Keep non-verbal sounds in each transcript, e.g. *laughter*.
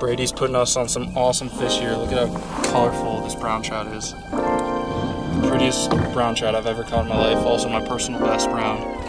Brady's putting us on some awesome fish here. Look at how colorful this brown trout is. The prettiest brown trout I've ever caught in my life. Also my personal best brown.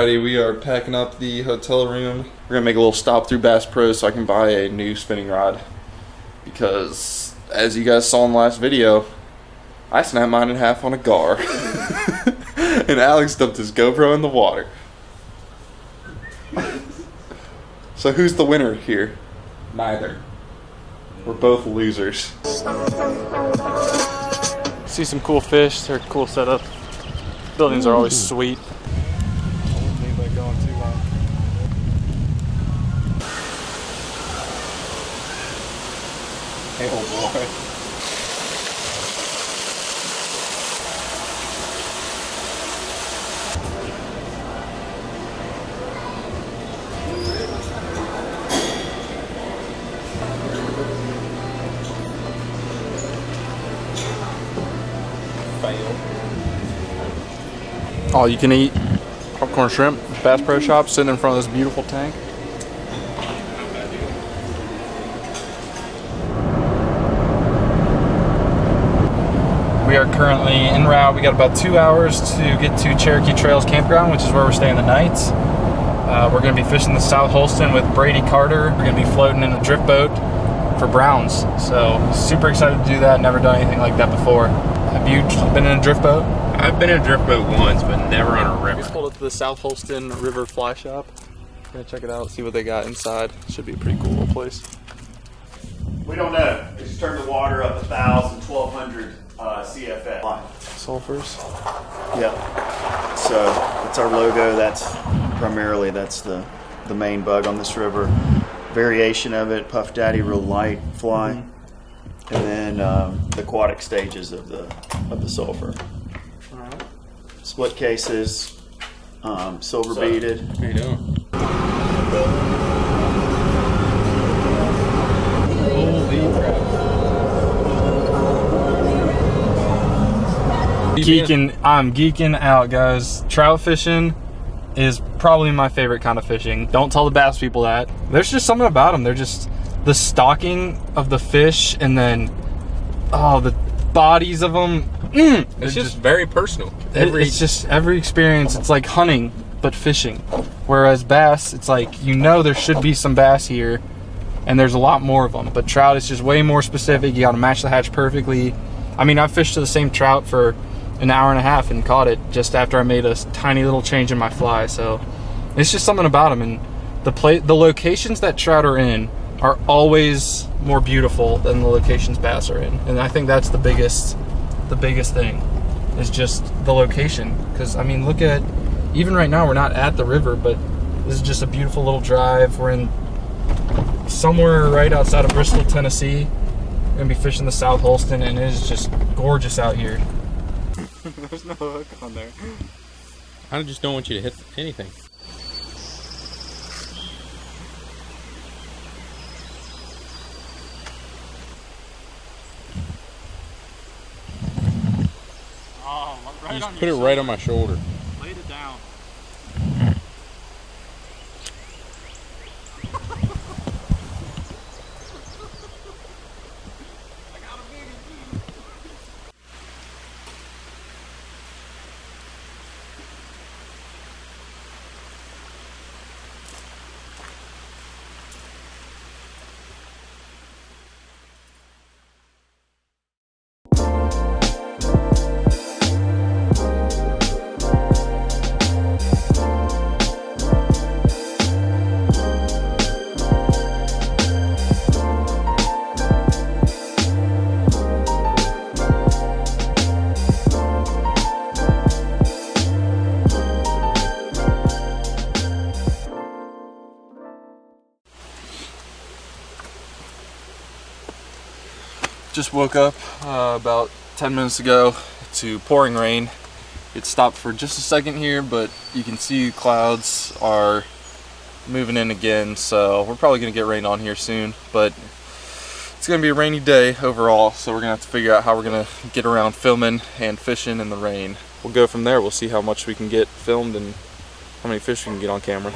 Alrighty, we are packing up the hotel room. We're gonna make a little stop through Bass Pro so I can buy a new spinning rod. Because, as you guys saw in the last video, I snapped mine in half on a gar. *laughs* and Alex dumped his GoPro in the water. so who's the winner here? Neither. We're both losers. See some cool fish, they're cool setup. Buildings are always sweet. Oh boy. All you can eat popcorn shrimp, Bass Pro Shop, sitting in front of this beautiful tank. Currently en route. We got about two hours to get to Cherokee Trails Campground, which is where we're staying the night. Uh, we're going to be fishing the South Holston with Brady Carter. We're going to be floating in a drift boat for browns. So super excited to do that. Never done anything like that before. Have you been in a drift boat? I've been in a drift boat once, but never on a We river. just pulled up to the South Holston River Fly Shop. We're gonna check it out, see what they got inside. Should be a pretty cool little place. We don't know. They just turned the water up 1,000, 1,200 uh. Sulfurs. Yep. So that's our logo. That's primarily that's the the main bug on this river. Variation of it, Puff Daddy, real light fly, and then um, the aquatic stages of the of the sulfur. Split cases, um, silver beaded. How you doing? Geeking, I'm geeking out, guys. Trout fishing is probably my favorite kind of fishing. Don't tell the bass people that. There's just something about them. They're just the stalking of the fish, and then oh, the bodies of them. Mm, It's just very personal. Every it's just every experience it's like hunting but fishing whereas bass it's like you know there should be some bass here and there's a lot more of them but trout is just way more specific you got to match the hatch perfectly i mean I've fished to the same trout for an hour and a half and caught it just after i made a tiny little change in my fly so it's just something about them and the play the locations that trout are in are always more beautiful than the locations bass are in and i think that's the biggest the biggest thing is just the location. Because I mean, look at even right now we're not at the river, but this is just a beautiful little drive. We're in somewhere right outside of Bristol, Tennessee. We're gonna be fishing the South Holston, and it is just gorgeous out here. There's no hook on there. I just don't want you to hit anything. Oh, right just put it right on my shoulder. Just woke up uh, about 10 minutes ago to pouring rain. It stopped for just a second here, but you can see clouds are moving in again, so we're probably gonna get rain on here soon, but it's gonna be a rainy day overall, so we're gonna have to figure out how we're gonna get around filming and fishing in the rain. We'll go from there, we'll see how much we can get filmed and how many fish we can get on camera.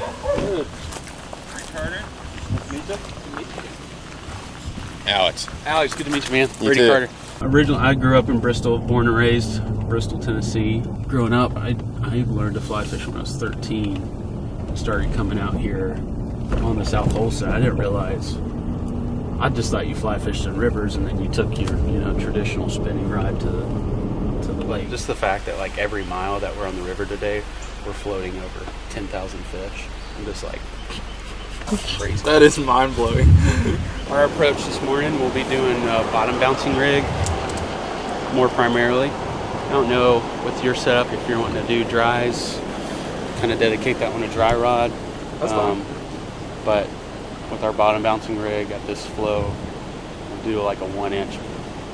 Alex. Alex, good to meet you, man. You Brady too. Carter. Originally, I grew up in Bristol, born and raised Bristol, Tennessee. Growing up, I, I learned to fly fish when I was 13. Started coming out here on the South Holston. I didn't realize. I just thought you fly fished in rivers, and then you took your, you know, traditional spinning ride to the to the lake. Just the fact that like every mile that we're on the river today, we're floating over 10,000 fish. I'm just like crazy. That is mind blowing. *laughs* Our approach this morning, we'll be doing a bottom bouncing rig more primarily. I don't know with your setup if you're wanting to do dries, kind of dedicate that one to dry rod. That's fine. Um, but with our bottom bouncing rig at this flow, we'll do like a one inch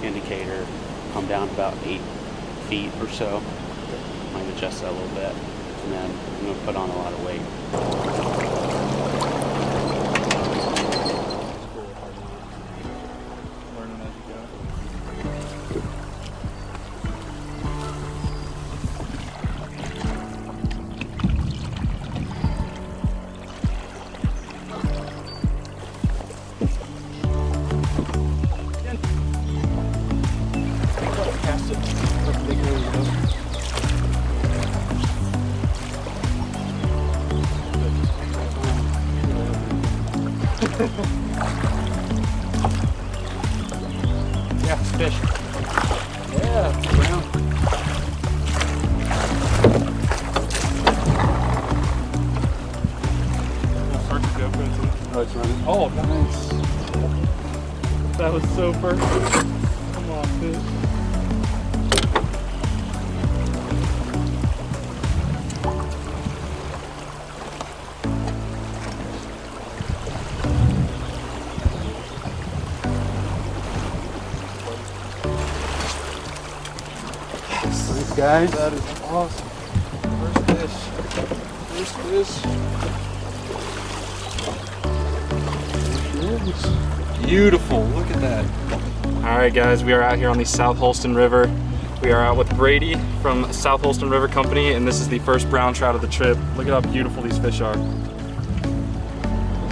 indicator, come down about eight feet or so. Might adjust that a little bit. And then I'm gonna put on a lot of weight. Nice. That was so perfect. Come on, fish. Guys. That is awesome. First fish. First fish. Beautiful. Look at that. All right, guys, we are out here on the South Holston River. We are out with Brady from South Holston River Company, and this is the first brown trout of the trip. Look at how beautiful these fish are.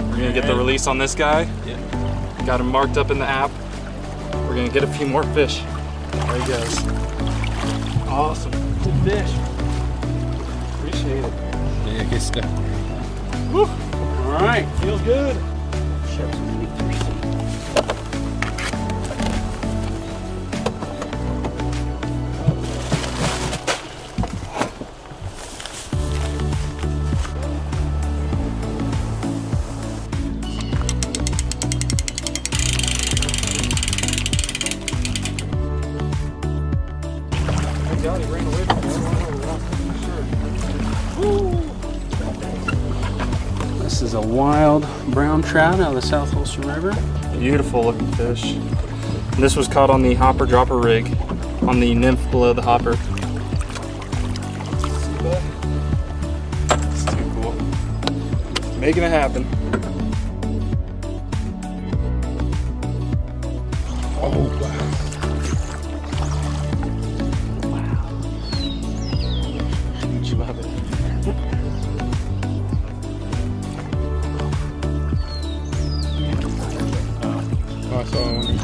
We're gonna get the release on this guy. Yeah. Got him marked up in the app. We're gonna get a few more fish. There he goes. Awesome. Good fish. Appreciate it. Yeah, good stuff. All right. Feels good. Trout out of the South Holston River. Beautiful looking fish. This was caught on the hopper dropper rig on the nymph below the hopper. Too cool. Making it happen.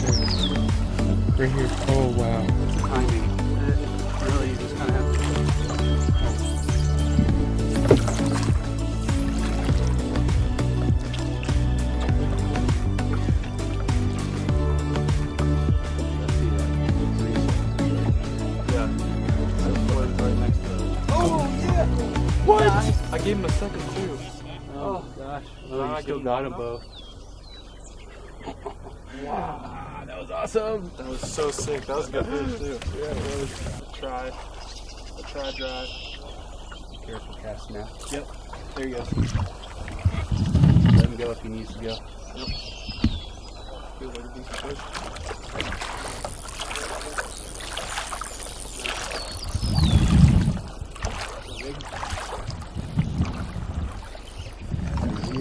Right there. Right here. Oh, wow. It's timing. It- Really, you just kind of have to. Oh yeah! What? I gave him a second too. Oh gosh. Oh, Oh, you you still got 'em both. awesome. That was so sick. That was a good fish too. Yeah, it was. A try. A try drive. Careful cast now. Yep. There you go. Let him go if he needs to go. Yep. Feels like a decent fish.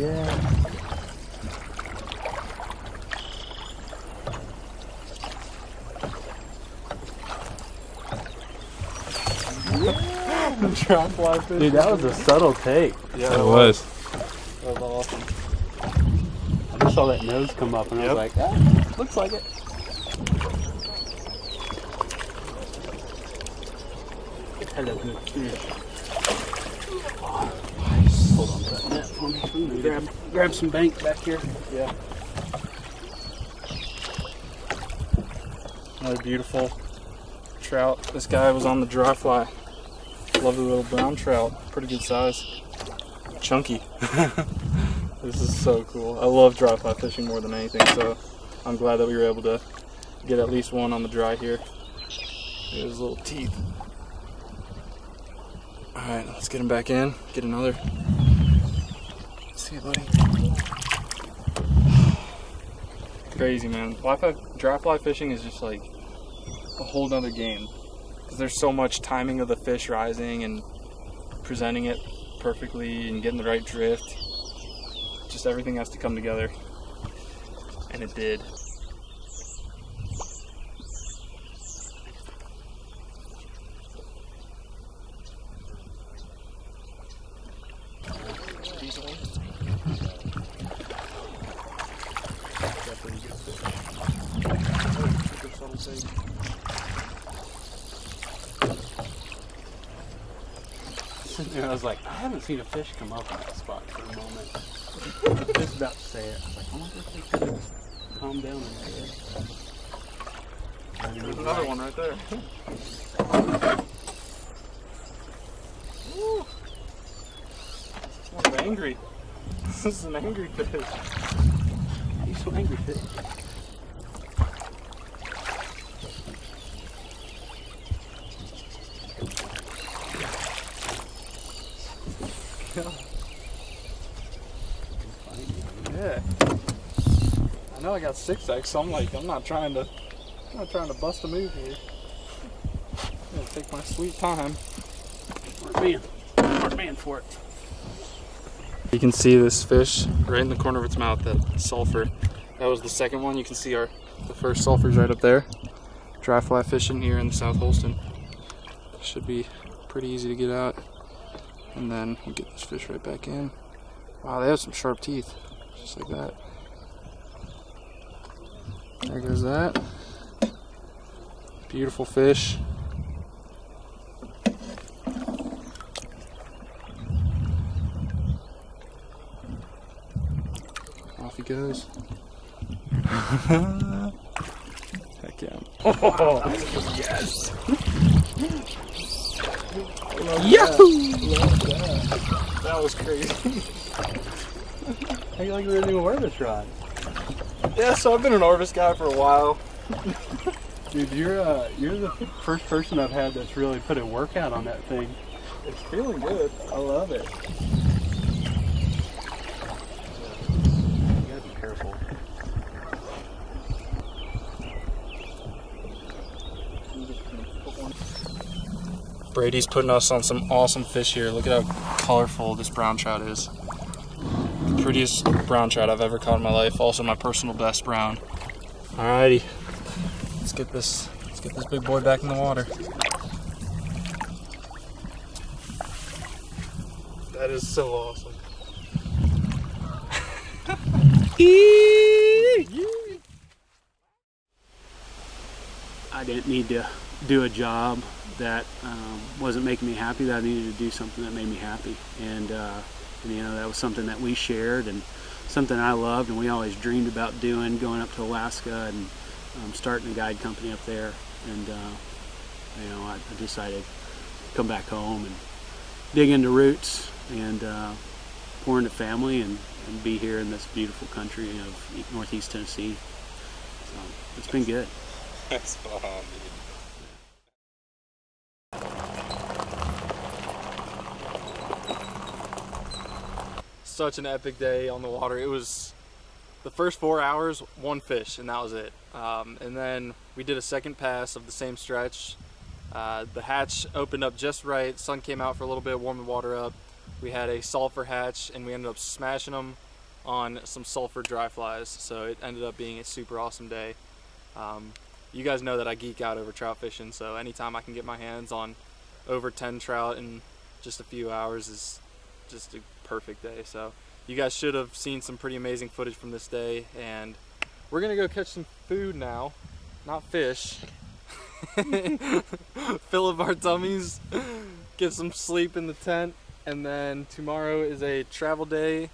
Yeah. Dry fly fish. Dude, that was a subtle take. Yeah, It was. That was awesome. I just saw that nose come up and I was like, ah, looks like it. Hello, good fish. Hold on to that net for me. Grab, grab some bank back here. Yeah. Another beautiful trout. This guy was on the dry fly. Lovely little brown trout. Pretty good size. Chunky. *laughs* this is so cool. I love dry fly fishing more than anything, so I'm glad that we were able to get at least one on the dry here. His little teeth. Alright, let's get him back in. Get another. See you, buddy. *sighs* crazy, man. Dry fly fishing is just like a whole nother game because there's so much timing of the fish rising and presenting it perfectly and getting the right drift. Just everything has to come together, and it did. *laughs* Sitting there, I was like, I haven't seen a fish come up in that spot for a moment. I was *laughs* just about to say it. I was like, I wonder if they could have calmed down a little bit. There's another one right there. Woo. I'm angry. *laughs* This is an angry fish. He's so angry fish. Yeah. I know I got six X, so I'm like, I'm not trying to, I'm not trying to bust a move here. I'm gonna take my sweet time. Smart man. Smart man for it. You can see this fish right in the corner of its mouth, that sulfur. That was the second one. You can see our the first sulfur's right up there. Dry fly fishing here in the South Holston. Should be pretty easy to get out. And then we'll get this fish right back in. Wow, they have some sharp teeth. Just like that. There goes that. Beautiful fish. Off he goes. *laughs* Heck yeah. *laughs* Oh, yes! Yahoo! That was crazy. *laughs* How you like really wear this rod? Yeah, so I've been an Orvis guy for a while. Dude, you're uh, you're the first person I've had that's really put a workout on that thing. It's feeling good. I love it. You gotta be careful. Brady's putting us on some awesome fish here. Look at how colorful this brown trout is. The prettiest brown trout I've ever caught in my life. Also my personal best brown. Alrighty. Let's get this let's get this big boy back in the water. That is so awesome. *laughs* *laughs* I didn't need to do a job that um, wasn't making me happy. That I needed to do something that made me happy, and, uh, and you know that was something that we shared and something I loved, and we always dreamed about doing. Going up to Alaska and um, starting a guide company up there, and uh, you know I, I decided to come back home and dig into roots and uh, pour into family and, and be here in this beautiful country of Northeast Tennessee. So it's been good. That's fun, dude. Such an epic day on the water. It was the first four hours, one fish, and that was it. Um, and then we did a second pass of the same stretch. Uh, the hatch opened up just right. Sun came out for a little bit, warmed the water up. We had a sulfur hatch, and we ended up smashing them on some sulfur dry flies. So it ended up being a super awesome day. Um, you guys know that I geek out over trout fishing, so anytime I can get my hands on over 10 trout in just a few hours is just a perfect day. So you guys should have seen some pretty amazing footage from this day and we're gonna go catch some food now, not fish. *laughs* Fill up our tummies, get some sleep in the tent, and then tomorrow is a travel day,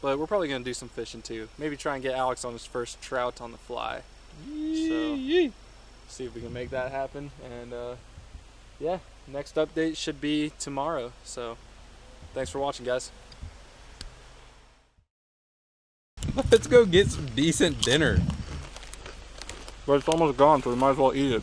but we're probably gonna do some fishing too. Maybe try and get Alex on his first trout on the fly. So see if we can make that happen. And uh, yeah, next update should be tomorrow. So thanks for watching, guys. Let's go get some decent dinner. But it's almost gone, so we might as well eat it.